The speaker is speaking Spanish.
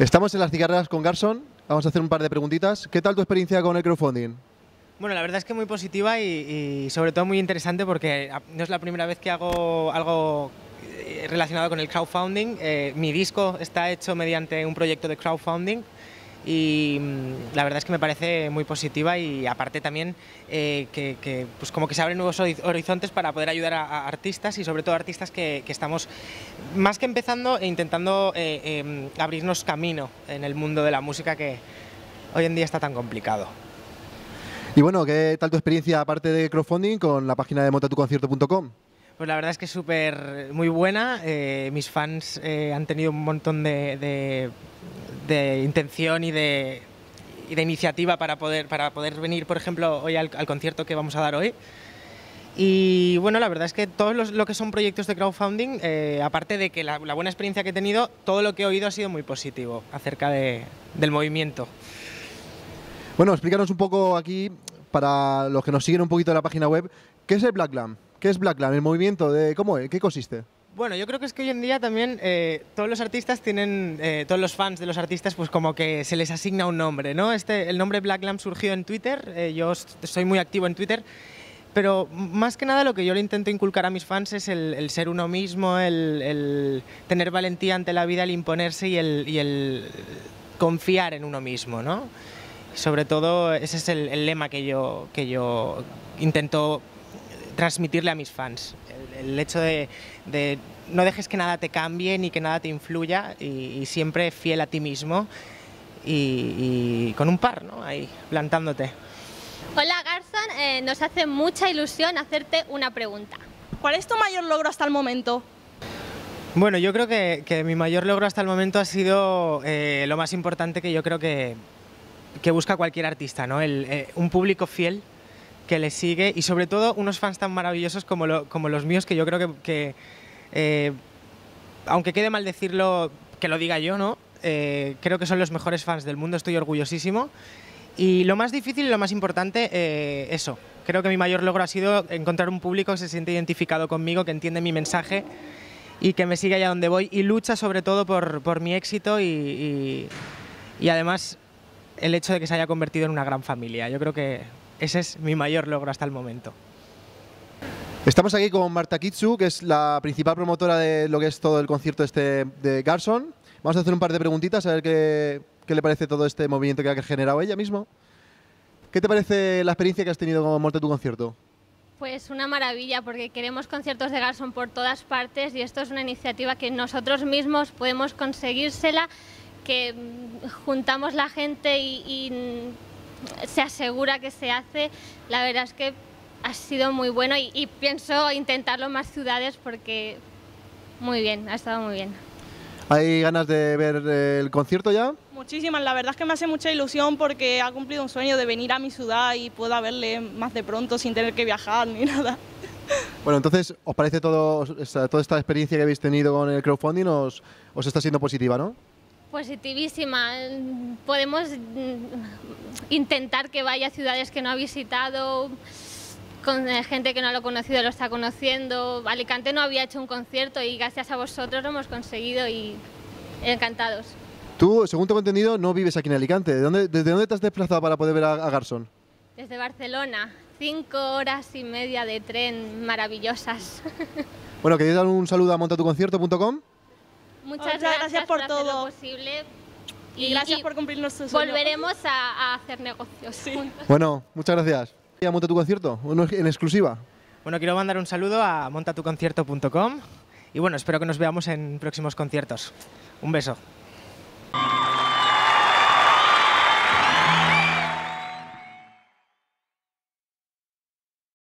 Estamos en las cigarreras con Garson. Vamos a hacer un par de preguntitas. ¿Qué tal tu experiencia con el crowdfunding? Bueno, la verdad es que muy positiva y, y sobre todo muy interesante porque no es la primera vez que hago algo eh, relacionado con el crowdfunding. Eh, mi disco está hecho mediante un proyecto de crowdfunding y mm, la verdad es que me parece muy positiva y aparte también eh, que, que, pues como que se abren nuevos horizontes para poder ayudar a, a artistas y sobre todo artistas que, que, estamos más que empezando e intentando eh, eh, abrirnos camino en el mundo de la música que hoy en día está tan complicado. Y bueno, ¿qué tal tu experiencia aparte de crowdfunding con la página de montatuconcierto.com? Pues la verdad es que es súper muy buena. Eh, mis fans eh, han tenido un montón de, de, de intención y de, y de, iniciativa para poder, para poder venir, por ejemplo, hoy al, concierto que vamos a dar hoy. Y bueno, la verdad es que todos los, lo que son proyectos de crowdfunding, eh, aparte de que la, la, buena experiencia que he tenido, todo lo que he oído ha sido muy positivo acerca de, del movimiento. Bueno, explícanos un poco aquí, para los que nos siguen un poquito de la página web, ¿qué es el Black Glam? ¿Qué es Blackland? ¿El movimiento? de ¿Cómo es? ¿Qué consiste? Bueno, yo creo que es que hoy en día también eh, todos los artistas tienen, eh, todos los fans de los artistas, pues como que se les asigna un nombre, ¿no? Este, el nombre Black Lamb surgió en Twitter, eh, yo soy muy activo en Twitter, pero más que nada lo que yo le intento inculcar a mis fans es el, el ser uno mismo, el, el, tener valentía ante la vida, el imponerse y el, y el confiar en uno mismo, ¿no? Sobre todo ese es el, lema que yo, que yo intento transmitirle a mis fans. El, el hecho de, de, no dejes que nada te cambie ni que nada te influya y, y siempre fiel a ti mismo y, y, con un par, ¿no? Ahí, plantándote. Hola Garson, eh, nos hace mucha ilusión hacerte una pregunta. ¿Cuál es tu mayor logro hasta el momento? Bueno, yo creo que, que mi mayor logro hasta el momento ha sido eh, lo más importante que yo creo que, que busca cualquier artista, ¿no? El, eh, un público fiel que le sigue y sobre todo unos fans tan maravillosos como, lo, como los míos que yo creo que, que eh, aunque quede mal decirlo, que lo diga yo, ¿no? Eh, creo que son los mejores fans del mundo, estoy orgullosísimo. Y lo más difícil y lo más importante, eh, eso. Creo que mi mayor logro ha sido encontrar un público que se siente identificado conmigo, que entiende mi mensaje y que me sigue allá donde voy y lucha sobre todo por, por mi éxito y, y, y además el hecho de que se haya convertido en una gran familia. Yo creo que ese es mi mayor logro hasta el momento. Estamos aquí con Marta Kitsu, que es la principal promotora de lo que es todo el concierto este de Garson. Vamos a hacer un par de preguntitas a ver qué, qué le parece todo este movimiento que ha generado ella mismo. ¿Qué te parece la experiencia que has tenido con Monte tu concierto? Pues una maravilla, porque queremos conciertos de Garson por todas partes y esto es una iniciativa que nosotros mismos podemos conseguírsela, que juntamos la gente y, y se asegura que se hace. La verdad es que ha sido muy bueno y, y pienso intentarlo en más ciudades porque muy bien, ha estado muy bien. ¿Hay ganas de ver el concierto ya? Muchísimas, la verdad es que me hace mucha ilusión porque ha cumplido un sueño de venir a mi ciudad y pueda verle más de pronto sin tener que viajar ni nada. Bueno, entonces, ¿os parece todo, toda esta experiencia que habéis tenido con el crowdfunding os, os está siendo positiva, no? Positivísima. Podemos intentar que vaya a ciudades que no ha visitado, con gente que no lo ha conocido lo está conociendo. Alicante no había hecho un concierto y gracias a vosotros lo hemos conseguido y encantados. Tú, según tengo entendido, no vives aquí en Alicante. ¿De dónde, ¿Desde dónde te has desplazado para poder ver a, a Garson? Desde Barcelona. Cinco horas y media de tren maravillosas. Bueno, ¿queréis dar un saludo a montatuconcierto.com? Muchas, Muchas gracias, gracias por por todo. lo posible. Y, y gracias y por cumplir nuestro sueño. Volveremos a, a hacer negocios Sí. juntos. Bueno, muchas gracias. ¿Y a Monta tu concierto? En exclusiva. Bueno, quiero mandar un saludo a montatuconcierto.com y bueno, espero que nos veamos en próximos conciertos. Un beso.